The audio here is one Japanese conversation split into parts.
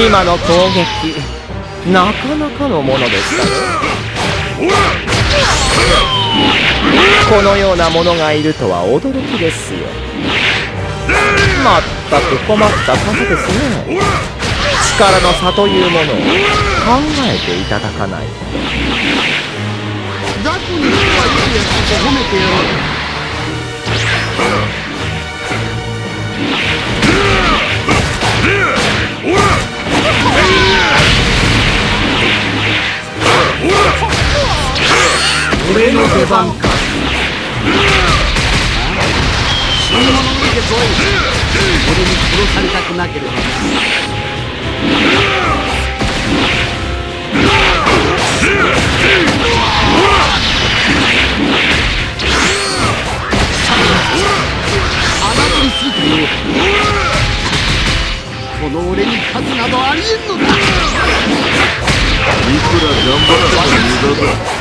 今の攻撃。なかなかのものでしたね。このようなものがいるとは驚きですよ。まったく困った方ですね。力の差というものを考えていただかないと。雑に人はいいやつと褒めてやろう俺の出番か死に物のけぞ俺に殺されたくなければ侮りすぎたよこの俺に勝つなどありえんのだ。いくら頑張っても無駄だ。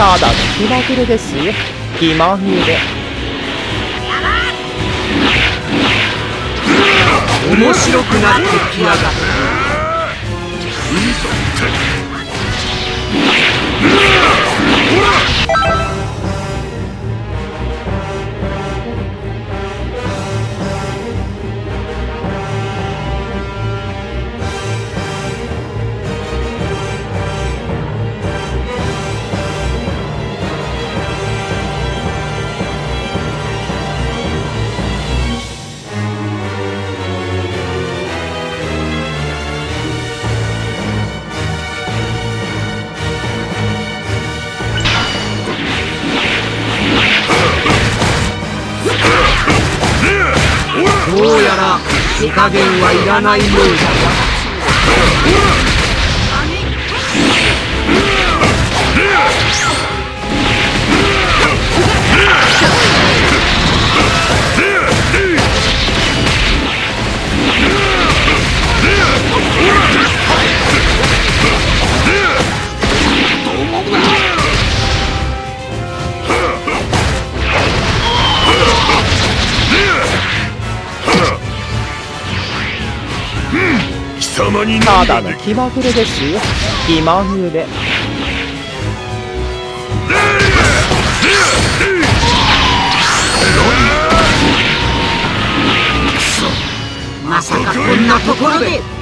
ただ気まぐれですよ気まぐれ面白くなってきやがったら手加減はいらないようだ様にただの気まぐれですよ。気まぐれ。まさかこんなところで。